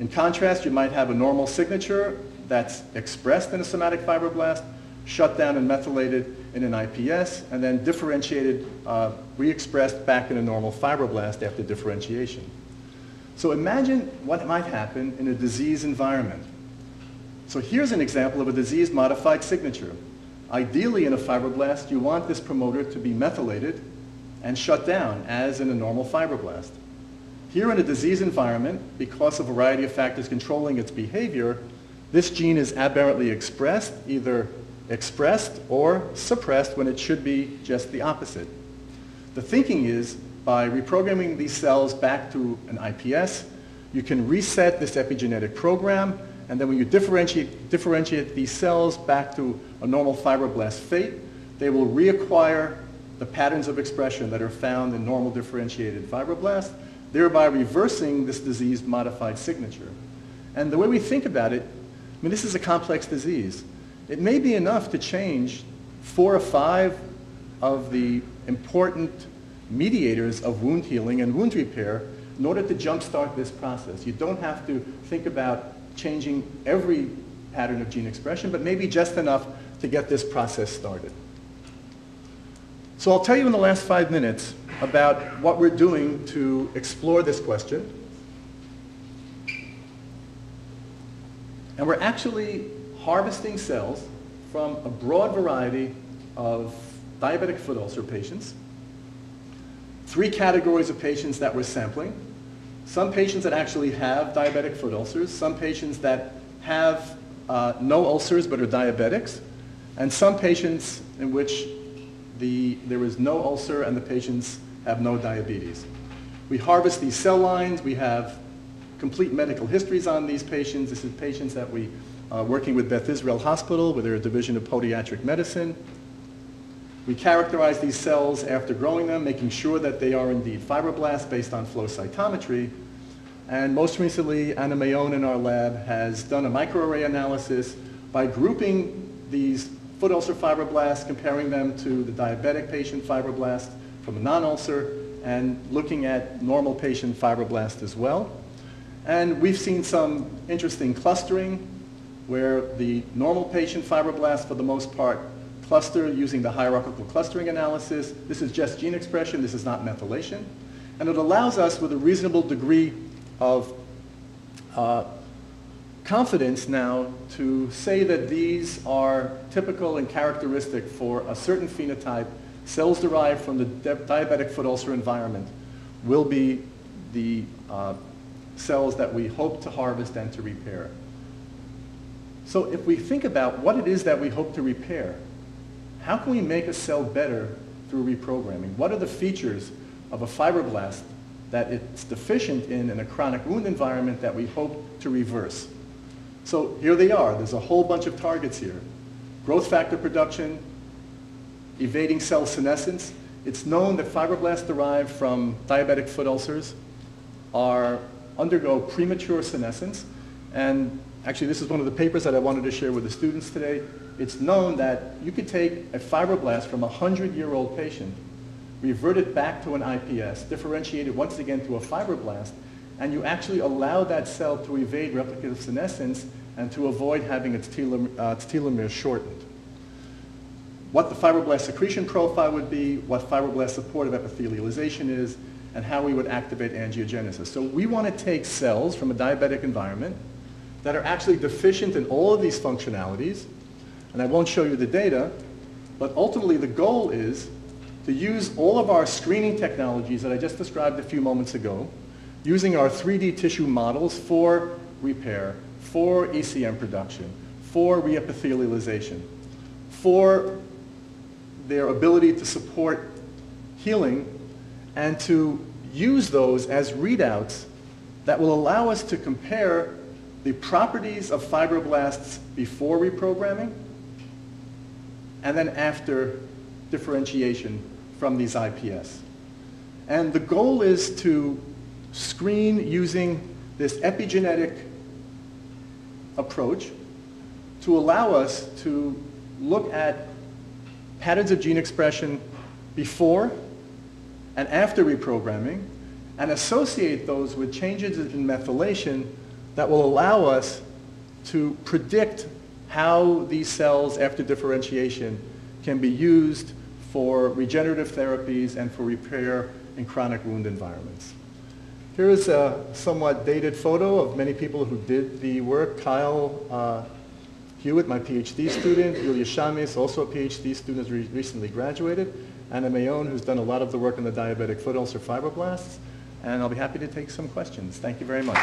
In contrast, you might have a normal signature that's expressed in a somatic fibroblast, shut down and methylated in an IPS, and then differentiated, uh, re-expressed back in a normal fibroblast after differentiation. So imagine what might happen in a disease environment. So here's an example of a disease-modified signature. Ideally, in a fibroblast, you want this promoter to be methylated and shut down, as in a normal fibroblast. Here in a disease environment, because of a variety of factors controlling its behavior, this gene is aberrantly expressed, either expressed or suppressed when it should be just the opposite. The thinking is by reprogramming these cells back to an IPS, you can reset this epigenetic program, and then when you differentiate, differentiate these cells back to a normal fibroblast fate, they will reacquire the patterns of expression that are found in normal differentiated fibroblasts, thereby reversing this disease-modified signature. And the way we think about it, I mean, this is a complex disease. It may be enough to change four or five of the important mediators of wound healing and wound repair in order to jumpstart this process. You don't have to think about changing every pattern of gene expression, but maybe just enough to get this process started. So I'll tell you in the last five minutes about what we're doing to explore this question. And we're actually harvesting cells from a broad variety of diabetic foot ulcer patients. Three categories of patients that we're sampling. Some patients that actually have diabetic foot ulcers, some patients that have uh, no ulcers but are diabetics, and some patients in which the, there is no ulcer and the patients have no diabetes. We harvest these cell lines. We have complete medical histories on these patients. This is patients that we are working with Beth Israel Hospital with their division of podiatric medicine. We characterize these cells after growing them, making sure that they are indeed fibroblasts based on flow cytometry. And most recently, Anna Maione in our lab has done a microarray analysis by grouping these foot ulcer fibroblasts, comparing them to the diabetic patient fibroblast from a non-ulcer, and looking at normal patient fibroblast as well. And we've seen some interesting clustering where the normal patient fibroblasts, for the most part, cluster using the hierarchical clustering analysis. This is just gene expression. This is not methylation. And it allows us, with a reasonable degree of uh, confidence now, to say that these are typical and characteristic for a certain phenotype. Cells derived from the diabetic foot ulcer environment will be the uh, cells that we hope to harvest and to repair. So if we think about what it is that we hope to repair, how can we make a cell better through reprogramming? What are the features of a fibroblast that it's deficient in in a chronic wound environment that we hope to reverse? So here they are. There's a whole bunch of targets here. Growth factor production, evading cell senescence. It's known that fibroblasts derived from diabetic foot ulcers are undergo premature senescence. And actually, this is one of the papers that I wanted to share with the students today. It's known that you could take a fibroblast from a 100-year-old patient, revert it back to an IPS, differentiate it once again to a fibroblast, and you actually allow that cell to evade replicative senescence and to avoid having its, telom uh, its telomere shortened. What the fibroblast secretion profile would be, what fibroblast supportive epithelialization is, and how we would activate angiogenesis. So we want to take cells from a diabetic environment that are actually deficient in all of these functionalities, and I won't show you the data, but ultimately the goal is to use all of our screening technologies that I just described a few moments ago, using our 3D tissue models for repair, for ECM production, for reepithelialization, for their ability to support healing and to use those as readouts that will allow us to compare the properties of fibroblasts before reprogramming and then after differentiation from these IPS. And the goal is to screen using this epigenetic approach to allow us to look at patterns of gene expression before and after reprogramming and associate those with changes in methylation that will allow us to predict how these cells after differentiation can be used for regenerative therapies and for repair in chronic wound environments. Here is a somewhat dated photo of many people who did the work. Kyle uh, Hewitt, my PhD student, Yulia Shamis, also a PhD student, re recently graduated, Anna Maione, who's done a lot of the work on the diabetic foot ulcer fibroblasts, and I'll be happy to take some questions. Thank you very much.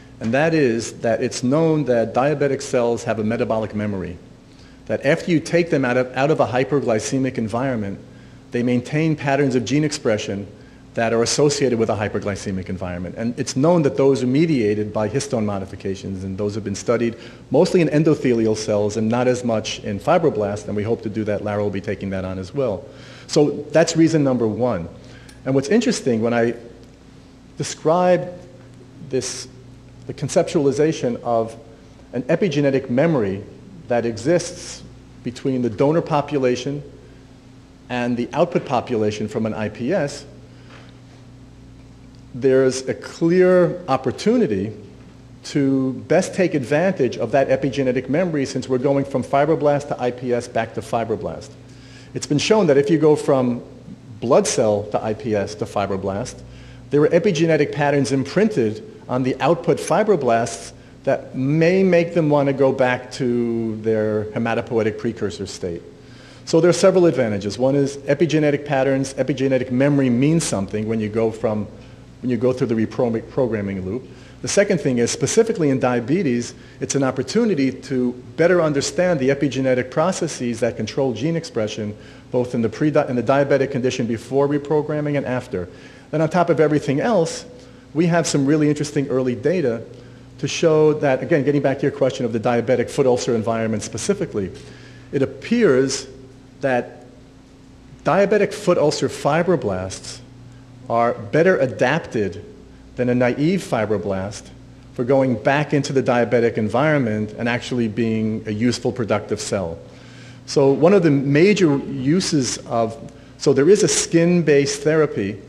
And that is that it's known that diabetic cells have a metabolic memory. That after you take them out of, out of a hyperglycemic environment, they maintain patterns of gene expression that are associated with a hyperglycemic environment. And it's known that those are mediated by histone modifications, and those have been studied mostly in endothelial cells and not as much in fibroblasts, and we hope to do that. Lara will be taking that on as well. So that's reason number one. And what's interesting, when I describe this, the conceptualization of an epigenetic memory that exists between the donor population and the output population from an IPS, there's a clear opportunity to best take advantage of that epigenetic memory since we're going from fibroblast to IPS back to fibroblast. It's been shown that if you go from blood cell to IPS to fibroblast, there are epigenetic patterns imprinted on the output fibroblasts that may make them want to go back to their hematopoietic precursor state. So there are several advantages. One is epigenetic patterns, epigenetic memory means something when you go from when you go through the reprogramming loop. The second thing is specifically in diabetes, it's an opportunity to better understand the epigenetic processes that control gene expression both in the, pre in the diabetic condition before reprogramming and after. Then on top of everything else, we have some really interesting early data to show that, again, getting back to your question of the diabetic foot ulcer environment specifically, it appears that diabetic foot ulcer fibroblasts are better adapted than a naive fibroblast for going back into the diabetic environment and actually being a useful productive cell. So one of the major uses of, so there is a skin-based therapy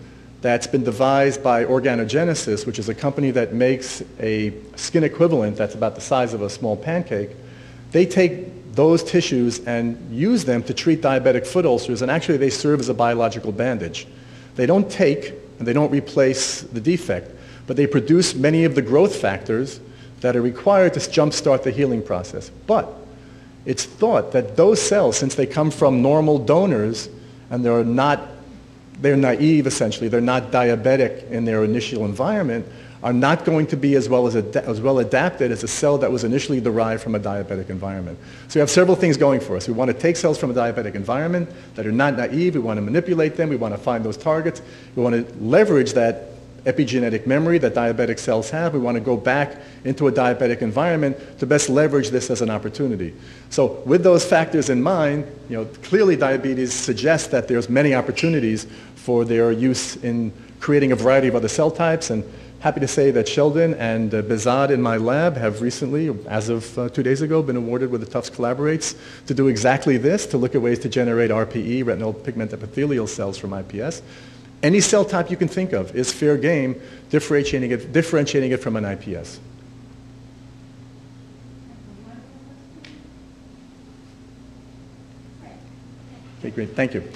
that's been devised by Organogenesis, which is a company that makes a skin equivalent that's about the size of a small pancake. They take those tissues and use them to treat diabetic foot ulcers, and actually they serve as a biological bandage. They don't take and they don't replace the defect, but they produce many of the growth factors that are required to jumpstart the healing process. But it's thought that those cells, since they come from normal donors and they're not they're naive essentially, they're not diabetic in their initial environment, are not going to be as well, as, as well adapted as a cell that was initially derived from a diabetic environment. So we have several things going for us. We want to take cells from a diabetic environment that are not naive. We want to manipulate them. We want to find those targets. We want to leverage that epigenetic memory that diabetic cells have. We want to go back into a diabetic environment to best leverage this as an opportunity. So with those factors in mind, you know, clearly diabetes suggests that there's many opportunities for their use in creating a variety of other cell types. And happy to say that Sheldon and uh, Behzad in my lab have recently, as of uh, two days ago, been awarded with the Tufts Collaborates to do exactly this, to look at ways to generate RPE, retinal pigment epithelial cells from IPS. Any cell type you can think of is fair game, differentiating it, differentiating it from an IPS. Okay, great. Thank you.